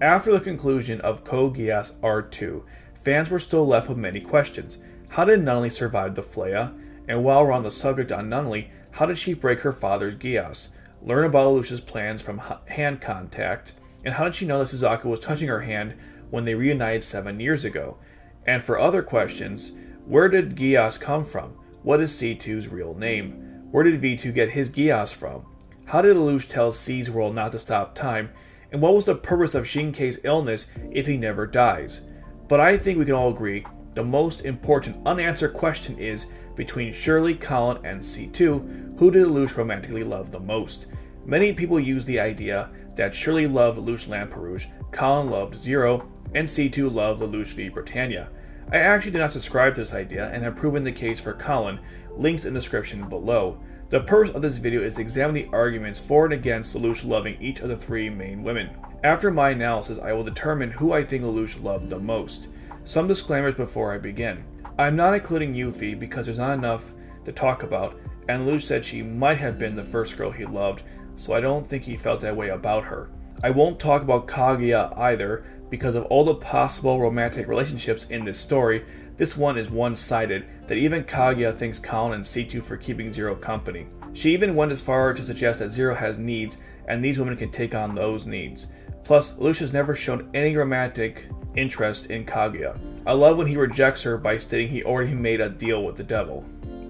After the conclusion of Code Geass R2, fans were still left with many questions. How did Nunnally survive the FLEIJA? And while we're on the subject on Nunnally, how did she break her father's Geass? Learn about Lelouch's plans from hand contact, and how did she know that Suzaku was touching her hand when they reunited seven years ago? And for other questions, where did Geass come from? What is C2's real name? Where did V2 get his Geass from? How did Lelouch tell C's world not to stop time? And what was the purpose of Xingke's illness if he never dies? But I think we can all agree the most important unanswered question is between Shirley, Kallen, and C2, who did Lelouch romantically love the most? Many people use the idea that Shirley loved Lelouch Lamperouge, Kallen loved Zero, and C2 loved Lelouch v Britannia. I actually do not subscribe to this idea and have proven the case for Kallen, links in the description below. The purpose of this video is to examine the arguments for and against Lelouch loving each of the three main women. After my analysis, I will determine who I think Lelouch loved the most. Some disclaimers before I begin. I'm not including Yuffie because there's not enough to talk about, and Lelouch said she might have been the first girl he loved, so I don't think he felt that way about her. I won't talk about Kaguya either because of all the possible romantic relationships in this story, this one is one sided, that even Kaguya thanks Kallen and C2 for keeping Zero company. She even went as far to suggest that Zero has needs, and these women can take on those needs. Plus, Lelouch has never shown any romantic interest in Kaguya. I love when he rejects her by stating he already made a deal with the devil.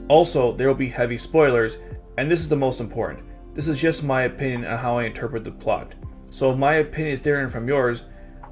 Also, there will be heavy spoilers, and this is the most important. This is just my opinion on how I interpret the plot. So if my opinion is different from yours,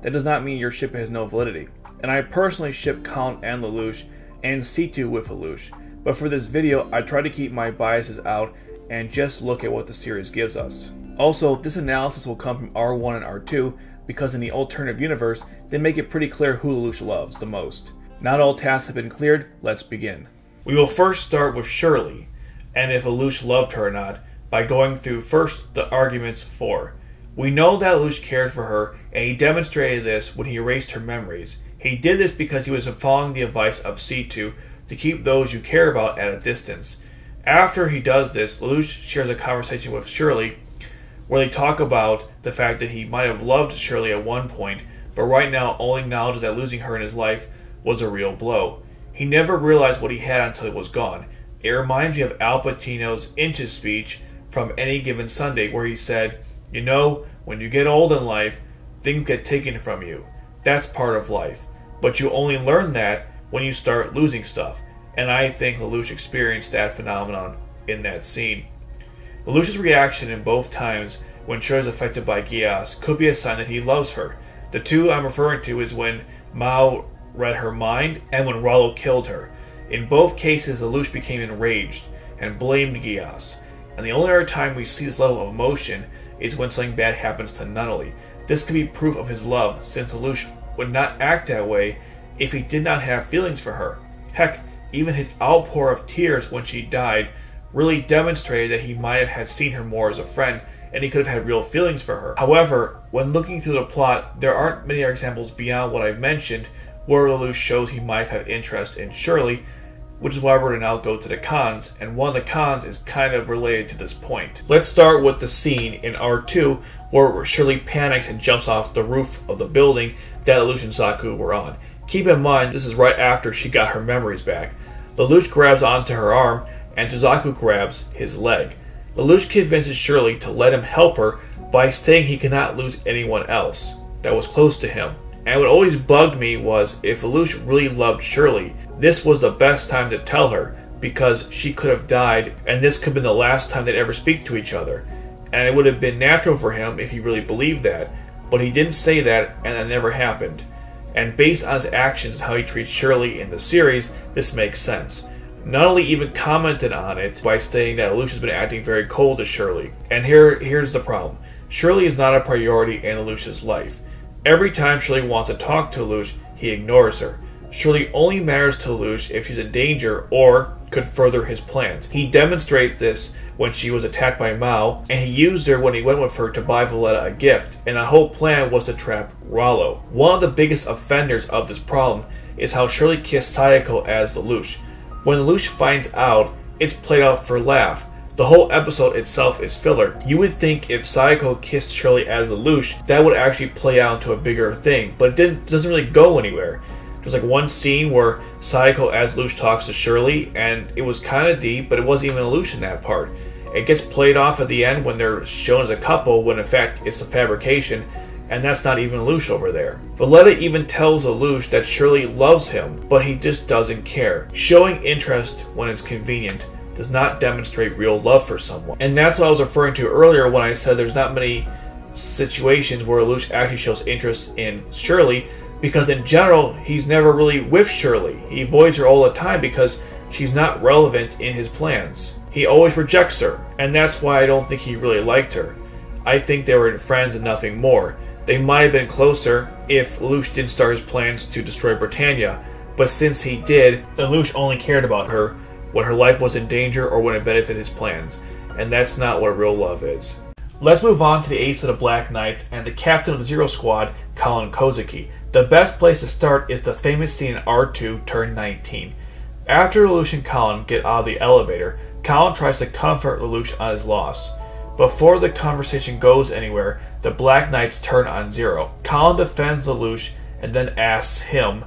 that does not mean your ship has no validity. And I personally ship Count and Lelouch and C2 with Lelouch. But for this video, I try to keep my biases out and just look at what the series gives us. Also, this analysis will come from R1 and R2 because in the alternative universe, they make it pretty clear who Lelouch loves the most. Not all tasks have been cleared, let's begin. We will first start with Shirley, and if Lelouch loved her or not, by going through first the arguments for. We know that Lelouch cared for her, and he demonstrated this when he erased her memories. He did this because he was following the advice of C2 to keep those you care about at a distance. After he does this, Lelouch shares a conversation with Shirley where they talk about the fact that he might have loved Shirley at one point, but right now only acknowledges that losing her in his life was a real blow. He never realized what he had until it was gone. It reminds me of Al Pacino's Inches speech from Any Given Sunday, where he said, you know, when you get old in life, things get taken from you. That's part of life. But you only learn that when you start losing stuff. And I think Lelouch experienced that phenomenon in that scene. Lelouch's reaction in both times when Cho is affected by Geass could be a sign that he loves her. The two I'm referring to is when Mao read her mind and when Rollo killed her. In both cases, Lelouch became enraged and blamed Geass. And the only other time we see this level of emotion is when something bad happens to Nunnally. This could be proof of his love, since Lelouch would not act that way if he did not have feelings for her. Heck, even his outpour of tears when she died really demonstrated that he might have had seen her more as a friend and he could have had real feelings for her. However, when looking through the plot, there aren't many examples beyond what I've mentioned where Lelouch shows he might have interest in Shirley, which is why we're going to now go to the cons, and one of the cons is kind of related to this point. Let's start with the scene in R2 where Shirley panics and jumps off the roof of the building that Lelouch and Zaku were on. Keep in mind, this is right after she got her memories back. Lelouch grabs onto her arm, and Suzaku grabs his leg. Lelouch convinces Shirley to let him help her by saying he cannot lose anyone else that was close to him. And what always bugged me was if Lelouch really loved Shirley, this was the best time to tell her because she could have died and this could have been the last time they'd ever speak to each other. And it would have been natural for him if he really believed that, but he didn't say that and that never happened. And based on his actions and how he treats Shirley in the series, this makes sense. Nunnally even commented on it by saying that Lelouch has been acting very cold to Shirley. And here, here's the problem. Shirley is not a priority in Lelouch's life. Every time Shirley wants to talk to Lelouch, he ignores her. Shirley only matters to Lelouch if she's in danger or could further his plans. He demonstrates this when she was attacked by Mao, and he used her when he went with her to buy Villetta a gift, and the whole plan was to trap Rollo. One of the biggest offenders of this problem is how Shirley kissed Sayoko as Lelouch. When Lelouch finds out, it's played out for laugh. The whole episode itself is filler. You would think if Sayoko kissed Shirley as Lelouch, that would actually play out into a bigger thing, but it didn't, doesn't really go anywhere. There's like one scene where Sayoko as Lelouch talks to Shirley, and it was kind of deep, but it wasn't even Lelouch in that part. It gets played off at the end when they're shown as a couple, when in fact it's a fabrication, and that's not even Lelouch over there. Villetta even tells Lelouch that Shirley loves him, but he just doesn't care. Showing interest when it's convenient does not demonstrate real love for someone. And that's what I was referring to earlier when I said there's not many situations where Lelouch actually shows interest in Shirley, because in general, he's never really with Shirley. He avoids her all the time because she's not relevant in his plans. He always rejects her, and that's why I don't think he really liked her. I think they were friends and nothing more. They might have been closer if Lelouch didn't start his plans to destroy Britannia, but since he did, Lelouch only cared about her when her life was in danger or when it benefited his plans, and that's not what real love is. Let's move on to the ace of the Black Knights and the captain of the Zero Squad, Kallen Kozuki. The best place to start is the famous scene in R2 turn 19. After Lelouch and Kallen get out of the elevator, Kallen tries to comfort Lelouch on his loss. Before the conversation goes anywhere, the Black Knights turn on Zero. Kallen defends Lelouch and then asks him,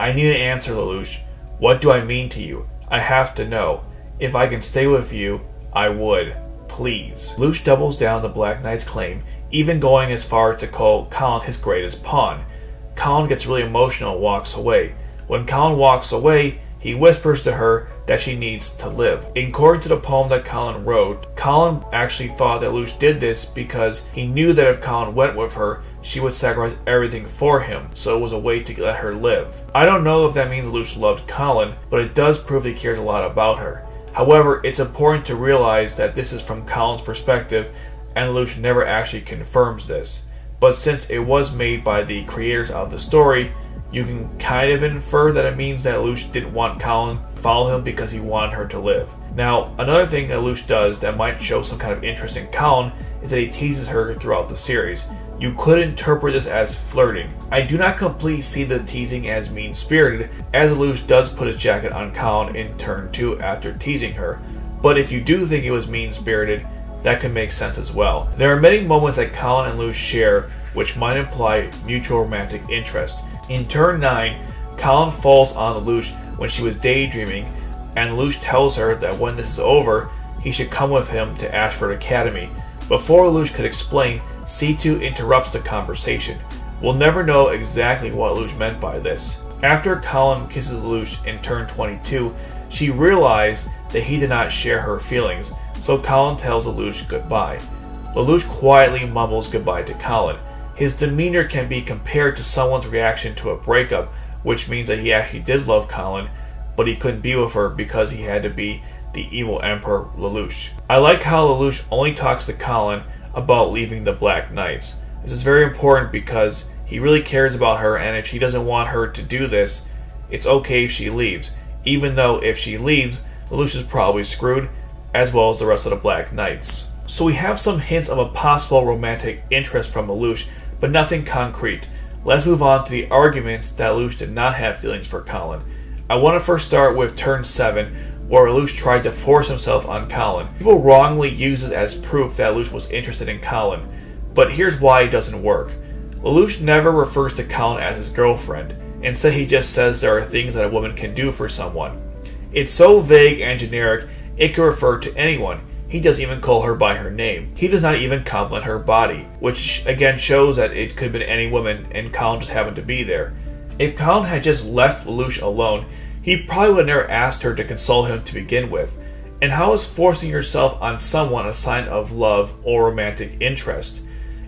I need an answer, Lelouch. What do I mean to you? I have to know. If I can stay with you, I would. Please. Lelouch doubles down the Black Knight's claim, even going as far to call Kallen his greatest pawn. Kallen gets really emotional and walks away. When Colin walks away, he whispers to her that she needs to live. According to the poem that Kallen wrote, Kallen actually thought that Lelouch did this because he knew that if Kallen went with her, she would sacrifice everything for him, so it was a way to let her live. I don't know if that means Lelouch loved Kallen, but it does prove he cares a lot about her. However, it's important to realize that this is from Kallen's perspective, and Lelouch never actually confirms this. But since it was made by the creators of the story, you can kind of infer that it means that Lelouch didn't want Kallen follow him because he wanted her to live. Now, another thing Lelouch does that might show some kind of interest in Kallen is that he teases her throughout the series. You could interpret this as flirting. I do not completely see the teasing as mean spirited, as Lelouch does put his jacket on Kallen in turn 2 after teasing her, but if you do think it was mean spirited, that can make sense as well. There are many moments that Kallen and Lelouch share which might imply mutual romantic interest. In turn 9, Kallen falls on Lelouch when she was daydreaming, and Lelouch tells her that when this is over, he should come with him to Ashford Academy. Before Lelouch could explain, C2 interrupts the conversation. We'll never know exactly what Lelouch meant by this. After Kallen kisses Lelouch in turn 22, she realized that he did not share her feelings, so Kallen tells Lelouch goodbye. Lelouch quietly mumbles goodbye to Kallen. His demeanor can be compared to someone's reaction to a breakup, which means that he actually did love Kallen, but he couldn't be with her because he had to be the evil Emperor Lelouch. I like how Lelouch only talks to Kallen about leaving the Black Knights. This is very important because he really cares about her, and if she doesn't want her to do this, it's okay if she leaves. Even though if she leaves, Lelouch is probably screwed, as well as the rest of the Black Knights. So we have some hints of a possible romantic interest from Lelouch, but nothing concrete. Let's move on to the arguments that Lelouch did not have feelings for Kallen. I want to first start with turn 7, where Lelouch tried to force himself on Kallen. People wrongly use this as proof that Lelouch was interested in Kallen, but here's why it doesn't work. Lelouch never refers to Kallen as his girlfriend. Instead, he just says there are things that a woman can do for someone. It's so vague and generic, it could refer to anyone. He doesn't even call her by her name. He does not even compliment her body, which again shows that it could have been any woman and Kallen just happened to be there. If Kallen had just left Lelouch alone, he probably would have never asked her to console him to begin with. And how is forcing yourself on someone a sign of love or romantic interest?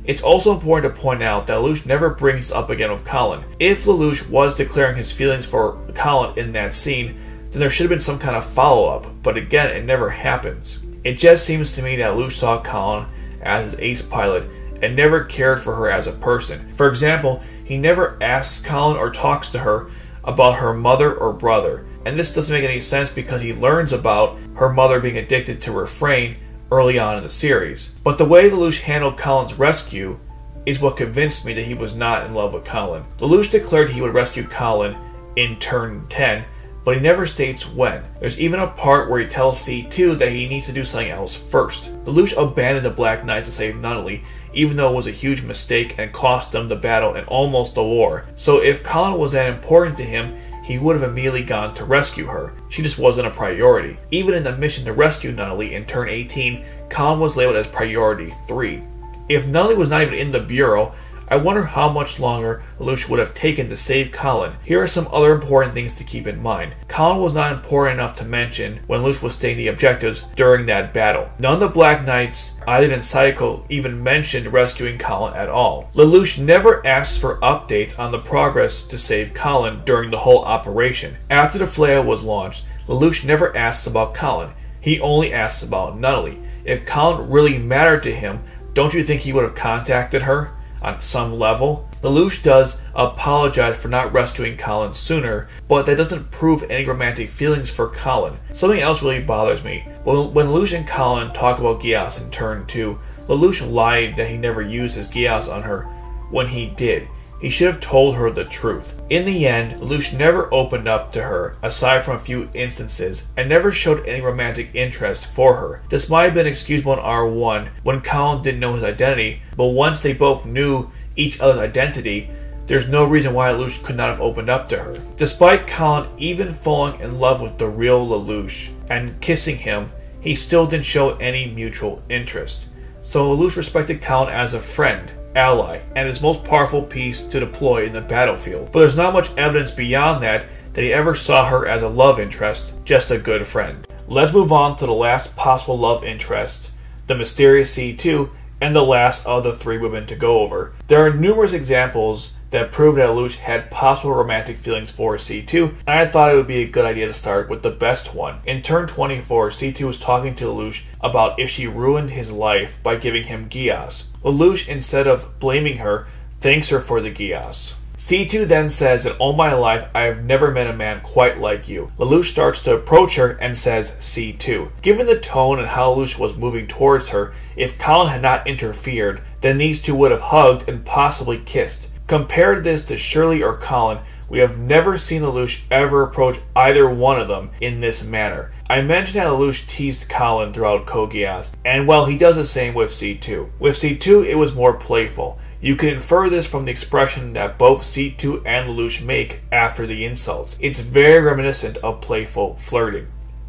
It's also important to point out that Lelouch never brings up again with Kallen. If Lelouch was declaring his feelings for Kallen in that scene, then there should have been some kind of follow up, but again, it never happens. It just seems to me that Lelouch saw Kallen as his ace pilot and never cared for her as a person. For example, he never asks Kallen or talks to her about her mother or brother. And this doesn't make any sense because he learns about her mother being addicted to refrain early on in the series. But the way Lelouch handled Kallen's rescue is what convinced me that he was not in love with Kallen. Lelouch declared he would rescue Kallen in turn 10 but he never states when. There's even a part where he tells C2 that he needs to do something else first. Lelouch abandoned the Black Knights to save Nunnally, even though it was a huge mistake and cost them the battle and almost the war. So if Kallen was that important to him, he would have immediately gone to rescue her. She just wasn't a priority. Even in the mission to rescue Nunnally in turn 18, Kallen was labeled as priority 3. If Nunnally was not even in the Bureau, I wonder how much longer Lelouch would have taken to save Kallen. Here are some other important things to keep in mind. Kallen was not important enough to mention when Lelouch was stating the objectives during that battle. None of the Black Knights, either in Psycho, even mentioned rescuing Kallen at all. Lelouch never asked for updates on the progress to save Kallen during the whole operation. After the flare was launched, Lelouch never asked about Kallen. He only asked about Nunnally. If Kallen really mattered to him, don't you think he would have contacted her? On some level. Lelouch does apologize for not rescuing Kallen sooner, but that doesn't prove any romantic feelings for Kallen. Something else really bothers me. When, Lelouch and Kallen talk about Geass in turn 2, Lelouch lied that he never used his Geass on her when he did. He should have told her the truth. In the end, Lelouch never opened up to her, aside from a few instances, and never showed any romantic interest for her. This might have been excusable in R1 when Kallen didn't know his identity, but once they both knew each other's identity, there's no reason why Lelouch could not have opened up to her. Despite Kallen even falling in love with the real Lelouch and kissing him, he still didn't show any mutual interest. So Lelouch respected Kallen as a friend, ally and his most powerful piece to deploy in the battlefield. But there's not much evidence beyond that that he ever saw her as a love interest, just a good friend. Let's move on to the last possible love interest, the mysterious C2, and the last of the three women to go over. There are numerous examples that proved that Lelouch had possible romantic feelings for C2, and I thought it would be a good idea to start with the best one. In turn 24, C2 was talking to Lelouch about if she ruined his life by giving him Geass. Lelouch, instead of blaming her, thanks her for the Geass. C2 then says that all my life I have never met a man quite like you. Lelouch starts to approach her and says C2. Given the tone and how Lelouch was moving towards her, if Kallen had not interfered, then these two would have hugged and possibly kissed. Compare this to Shirley or Kallen, we have never seen Lelouch ever approach either one of them in this manner. I mentioned how Lelouch teased Kallen throughout Geass, and well, he does the same with C2. With C2, it was more playful. You can infer this from the expression that both C2 and Lelouch make after the insults. It's very reminiscent of playful flirting.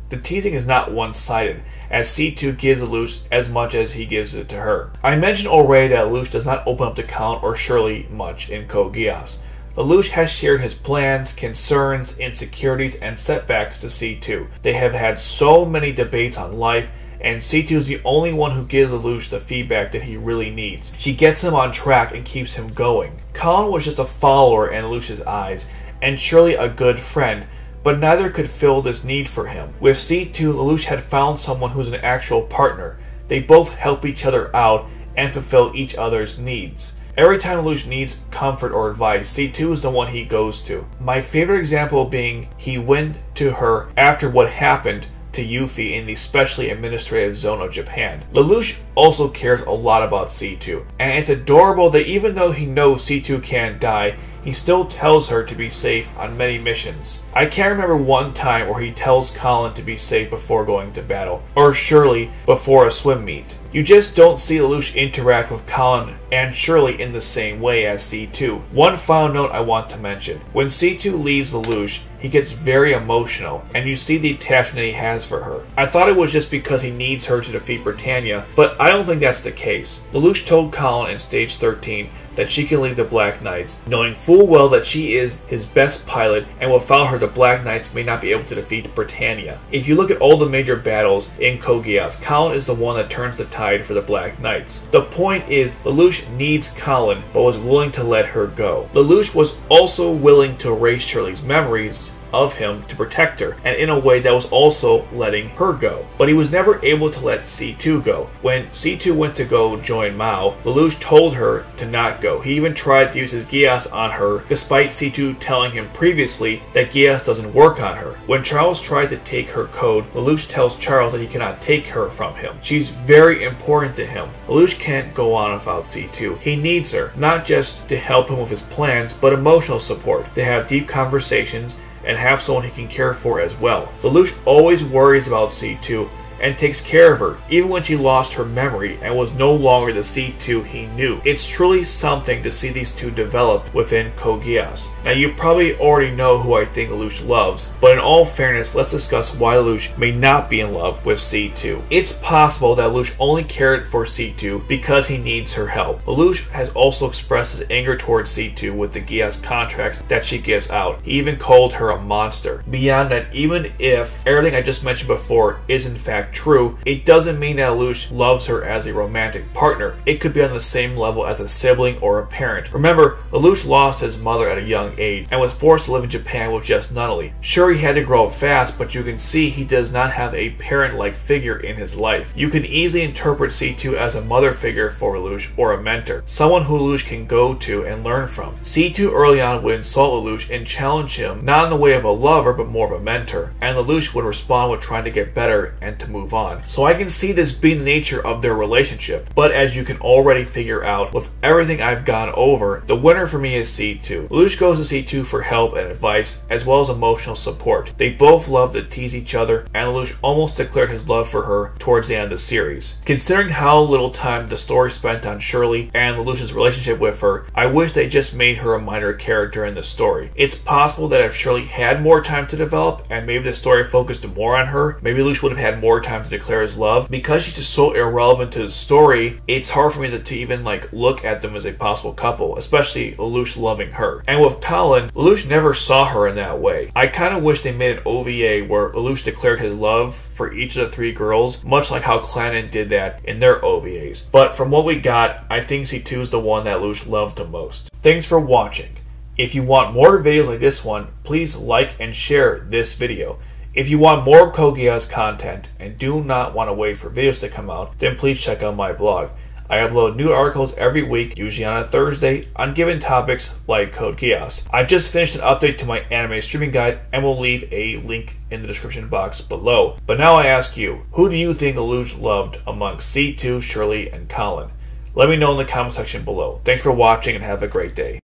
The teasing is not one sided, as C2 gives Lelouch as much as he gives it to her. I mentioned already that Lelouch does not open up to Kallen or Shirley much in Geass. Lelouch has shared his plans, concerns, insecurities, and setbacks to C2. They have had so many debates on life, and C2 is the only one who gives Lelouch the feedback that he really needs. She gets him on track and keeps him going. Kallen was just a follower in Lelouch's eyes, and surely a good friend, but neither could fill this need for him. With C2, Lelouch had found someone who's an actual partner. They both help each other out and fulfill each other's needs. Every time Lelouch needs comfort or advice, C2 is the one he goes to. My favorite example being he went to her after what happened to Yuffie in the specially administrative zone of Japan. Lelouch also cares a lot about C2, and it's adorable that even though he knows C2 can't die, he still tells her to be safe on many missions. I can't remember one time where he tells Kallen to be safe before going to battle, or Shirley before a swim meet. You just don't see Lelouch interact with Kallen and Shirley in the same way as C2. One final note I want to mention. When C2 leaves Lelouch, he gets very emotional, and you see the attachment he has for her. I thought it was just because he needs her to defeat Britannia, but I don't think that's the case. Lelouch told Kallen in Stage 13 that she can leave the Black Knights, knowing full well that she is his best pilot, and without her the Black Knights may not be able to defeat Britannia. If you look at all the major battles in Kogias, Kallen is the one that turns the tide for the Black Knights. The point is, Lelouch needs Kallen, but was willing to let her go. Lelouch was also willing to erase Shirley's memories of him to protect her, and in a way that was also letting her go. But he was never able to let C2 go. When C2 went to go join Mao, Lelouch told her to not go. He even tried to use his Geass on her, despite C2 telling him previously that Geass doesn't work on her. When Charles tried to take her code, Lelouch tells Charles that he cannot take her from him. She's very important to him. Lelouch can't go on without C2. He needs her, not just to help him with his plans, but emotional support, to have deep conversations and have someone he can care for as well. Lelouch always worries about C2 and takes care of her, even when she lost her memory and was no longer the C2 he knew. It's truly something to see these two develop within Code Geass. Now, you probably already know who I think Lelouch loves, but in all fairness, let's discuss why Lelouch may not be in love with C2. It's possible that Lelouch only cared for C2 because he needs her help. Lelouch has also expressed his anger towards C2 with the Geass contracts that she gives out. He even called her a monster. Beyond that, even if everything I just mentioned before is in fact true, it doesn't mean that Lelouch loves her as a romantic partner. It could be on the same level as a sibling or a parent. Remember, Lelouch lost his mother at a young age and was forced to live in Japan with just Nunnally. Sure, he had to grow up fast, but you can see he does not have a parent-like figure in his life. You can easily interpret C2 as a mother figure for Lelouch or a mentor, someone who Lelouch can go to and learn from. C2 early on would insult Lelouch and challenge him, not in the way of a lover, but more of a mentor, and Lelouch would respond with trying to get better and to move on. So I can see this being the nature of their relationship, but as you can already figure out, with everything I've gone over, the winner for me is C2. Lelouch goes to C2 for help and advice, as well as emotional support. They both love to tease each other, and Lelouch almost declared his love for her towards the end of the series. Considering how little time the story spent on Shirley and Lelouch's relationship with her, I wish they just made her a minor character in the story. It's possible that if Shirley had more time to develop, and maybe the story focused more on her, maybe Lelouch would have had more time to declare his love. Because she's just so irrelevant to the story, it's hard for me to, to even like look at them as a possible couple, especially Lelouch loving her. And with Kallen, Lelouch never saw her in that way. I kind of wish they made an OVA where Lelouch declared his love for each of the three girls, much like how Clannad did that in their OVAs. But from what we got, I think C2 is the one that Lelouch loved the most. Thanks for watching. If you want more videos like this one, please like and share this video. If you want more Geass content and do not want to wait for videos to come out, then please check out my blog. I upload new articles every week, usually on a Thursday, on given topics like Code Geass. I just finished an update to my anime streaming guide and will leave a link in the description box below. But now I ask you, who do you think Lelouch loved among C2, Shirley, and Kallen? Let me know in the comment section below. Thanks for watching and have a great day.